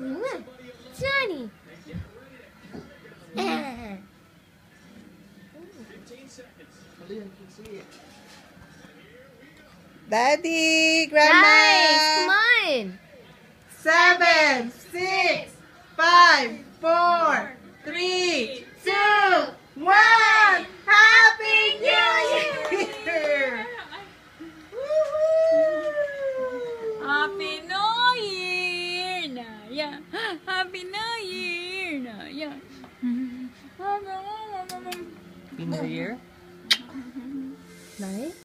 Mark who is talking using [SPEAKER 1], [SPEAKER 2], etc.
[SPEAKER 1] Mm-hmm. Johnny. Mm-hmm.
[SPEAKER 2] Daddy, Grandma.
[SPEAKER 1] Guys, come on.
[SPEAKER 2] Seven, six, five, four, three, two, one. Happy New Year! Woohoo!
[SPEAKER 3] Happy New Year na yeah. Happy New Year yeah.
[SPEAKER 2] Happy New Year?
[SPEAKER 1] Nice.